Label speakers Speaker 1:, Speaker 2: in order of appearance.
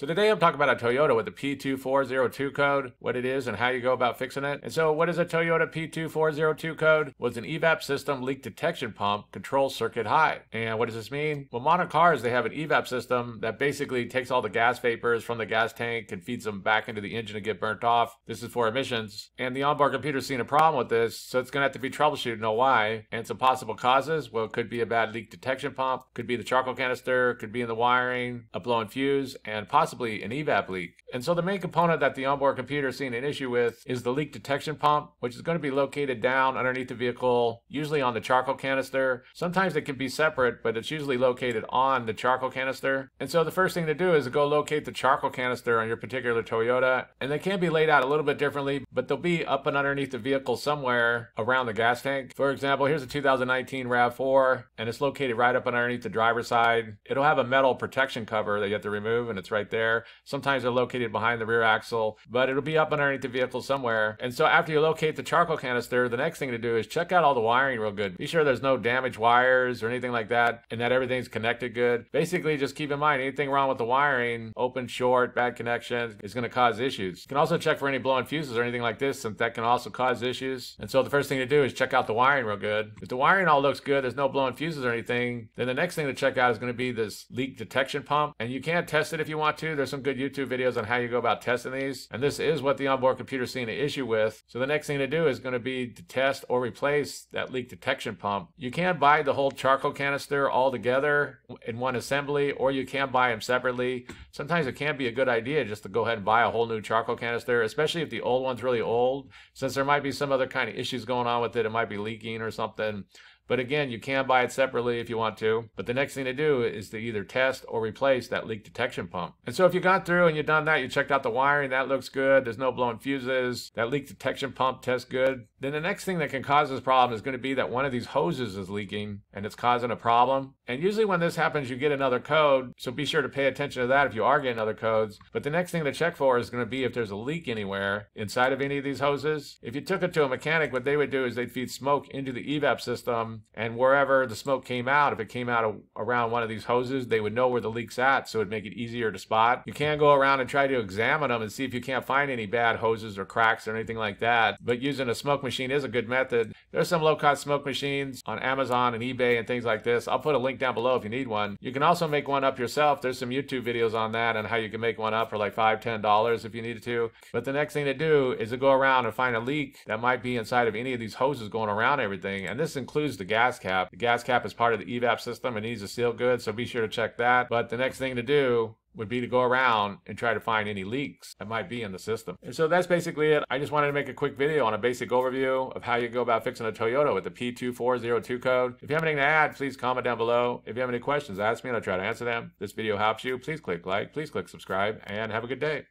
Speaker 1: So today I'm talking about a Toyota with the P2402 code, what it is and how you go about fixing it. And so what is a Toyota P2402 code? Was an evap system leak detection pump control circuit high. And what does this mean? Well, modern cars, they have an evap system that basically takes all the gas vapors from the gas tank and feeds them back into the engine to get burnt off. This is for emissions. And the onboard computer's seen a problem with this, so it's gonna have to be troubleshooted to know why. And some possible causes, well, it could be a bad leak detection pump, could be the charcoal canister, could be in the wiring, a blown fuse, and possibly possibly an evap leak. And so the main component that the onboard computer is seeing an issue with is the leak detection pump, which is going to be located down underneath the vehicle, usually on the charcoal canister. Sometimes it can be separate, but it's usually located on the charcoal canister. And so the first thing to do is go locate the charcoal canister on your particular Toyota. And they can be laid out a little bit differently, but they'll be up and underneath the vehicle somewhere around the gas tank. For example, here's a 2019 RAV4, and it's located right up underneath the driver's side. It'll have a metal protection cover that you have to remove, and it's right there. Sometimes they're located behind the rear axle, but it'll be up underneath the vehicle somewhere. And so after you locate the charcoal canister, the next thing to do is check out all the wiring real good. Be sure there's no damaged wires or anything like that, and that everything's connected good. Basically, just keep in mind anything wrong with the wiring, open, short, bad connections, is going to cause issues. You can also check for any blown fuses or anything like this, since that can also cause issues. And so the first thing to do is check out the wiring real good. If the wiring all looks good, there's no blown fuses or anything, then the next thing to check out is going to be this leak detection pump. And you can test it if you want There's some good YouTube videos on how you go about testing these. And this is what the onboard computer is seeing an issue with. So the next thing to do is going to be to test or replace that leak detection pump. You can buy the whole charcoal canister all together in one assembly, or you can buy them separately. Sometimes it can be a good idea just to go ahead and buy a whole new charcoal canister, especially if the old one's really old, since there might be some other kind of issues going on with it. It might be leaking or something. But again, you can buy it separately if you want to. But the next thing to do is to either test or replace that leak detection pump. And so if you got through and you've done that, you checked out the wiring, that looks good. There's no blown fuses. That leak detection pump tests good. Then the next thing that can cause this problem is going to be that one of these hoses is leaking and it's causing a problem. And usually when this happens, you get another code. So be sure to pay attention to that if you are getting other codes. But the next thing to check for is going to be if there's a leak anywhere inside of any of these hoses. If you took it to a mechanic, what they would do is they'd feed smoke into the evap system and wherever the smoke came out, if it came out around one of these hoses, they would know where the leak's at, so it'd make it easier to spot. You can go around and try to examine them and see if you can't find any bad hoses or cracks or anything like that. But using a smoke machine is a good method. There's some low-cost smoke machines on Amazon and eBay and things like this. I'll put a link down below if you need one. You can also make one up yourself. There's some YouTube videos on that and how you can make one up for like five, ten dollars if you needed to. But the next thing to do is to go around and find a leak that might be inside of any of these hoses going around everything. And this includes the gas cap. The gas cap is part of the evap system. It needs to seal good, so be sure to check that. But the next thing to do would be to go around and try to find any leaks that might be in the system. And so that's basically it. I just wanted to make a quick video on a basic overview of how you go about fixing a Toyota with the P2402 code. If you have anything to add, please comment down below. If you have any questions, ask me and I'll try to answer them. If this video helps you, please click like, please click subscribe, and have a good day.